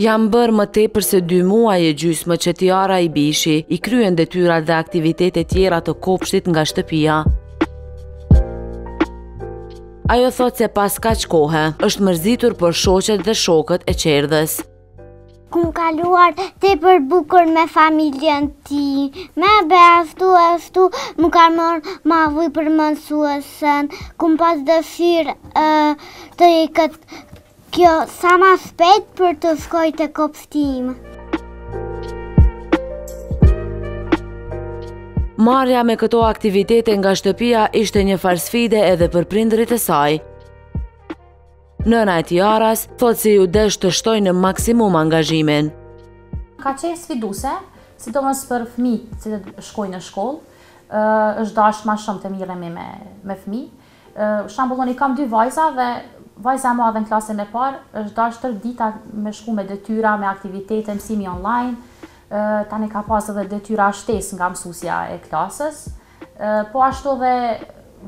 Janë bërë më tepër se dy muaj e gjysmë që Tiara Ibishi i kryen detyrat dhe aktivitete tjera të kopshtit nga shtëpia. Ajo thotë se pas kaq kohe, është mërzitur për shoqet dhe shokët e çerdhes. Kam kaluar tepër bukur me familjen time, me be ashtu ashtu, m'ka marrë malli për mësuesen, kam pas dëshir të ikë kjo sa ma shpejt për të shkoj te kopshti im. Marrja me këto aktivitete nga shtëpia ishte një farë sfide edhe për prindërit e saj. Nëna e Tiaras thotë se iu desh të shtojë në maksimum angazhimin. Ka qenë sfiduse, sidomos për fëmijët të cilët shkojnë në shkollë. Është dasht ma shumë të mirremi me fëmijë. Shembull, unë i kam dy vajza dhe vajza e madhe në klasën e parë është dashur tërë dita me shku me detyra, me aktivitete, mësimi online. Ë tani ka pas edhe detyra shtesë nga mësuesja e klasës. Po ashtu edhe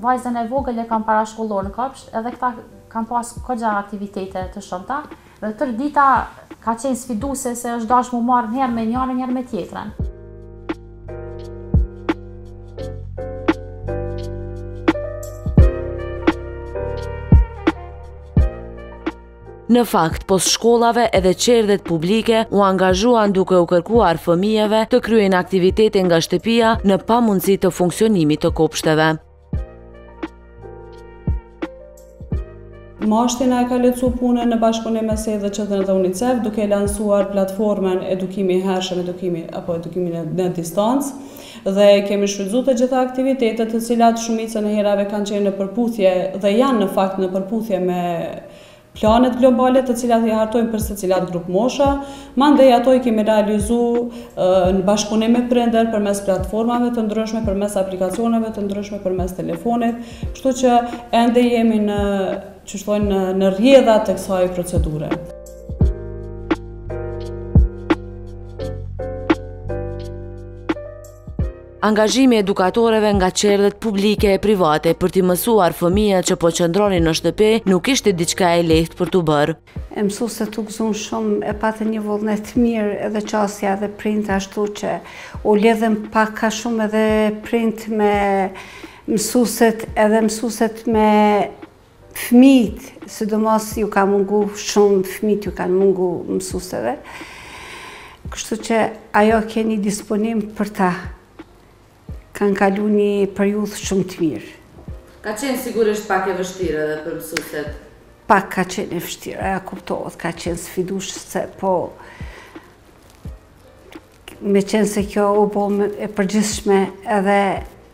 vajzën e vogël e kam parashkollor në kopsht edhe këta kanë pas goxha aktivitete të shumta dhe tërë dita ka qenë sfiduese se është dasht m'u marrë njëherë me njërën njëherë me tjetrën. Në fakt, pos shkollave edhe çerdhet publike u angazhuan duke u kërkuar fëmijëve të kryejnë aktivitete nga shtëpia në pamundësi të funksionimit të kopshteve. MASHT-i na e ka lehtësu punën në bashkëpunim me Save the Children dhe UNICEF, duke lansuar platformën edukimi i hershëm, domethënë apo edukimi në distancë. Dhe kemi shfrytëzu të gjitha aktivitetet të cilat shumicën e herave kanë qenë në përputhje dhe janë në fakt në përputhje me planet globale të cilat i hartojmë për secilat grupmosha, mandej ato i kemi realizu në bashkëpunim me prindër përmes platformave të ndryshme, përmes aplikacioneve të ndryshme, përmes telefonit, kështu që ende jemi në, që shtojnë, në rrjedha të kësaj procedure. Angazhimi i edukatoreve nga çerdhet publike e private për t'i mësuar fëmijët që po qëndronin në shtëpi nuk ishte diçka e lehtë për t'u bërë. E mësuset u gëzun shumë e patë një vullnet t'mirë edhe qasja edhe prindët ashtu që u lidhën pak a shumë edhe prindët me mësuset edhe mësuset me Fëmijtë sidomos ju ka mungu shumë, fëmijtë ju kanë mungu mësuseve, kështu që ai njëfarë disponimi për ta kanë kalu një periudhë shumë të mirë. Ka qenë sigurisht pak e vështirë edhe për mësuset? Pak ka qenë e vështirë, e kuptohet, ka qenë sfidë sepse po Meqenëse kjo u bë e përgjithshme edhe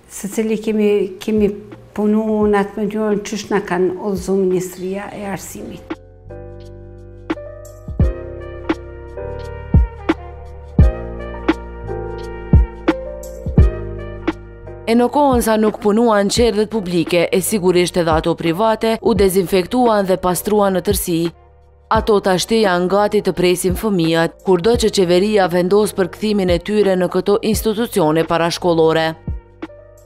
secili kemi kemi punu në atë mënyrën qysh na kanë udhëzu Ministria e Arsimit. E në kohën sa nuk punuan qerdhet publike e sigurisht edhe ato private, u dezinfektuan dhe pastruan në tërësi. Ato tashti janë gati të presin fëmijët, kurdo që qeveria vendos për kthimin e tyre në këto institucione parashkollore.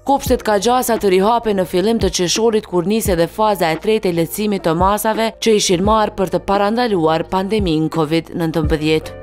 Kopshtet ka gjasa të rihapen në fillim të qershorit kur nis edhe faza e tretë e lehtësimit të masave që ishin marrë për të parandaluar pandeminë COVID-19.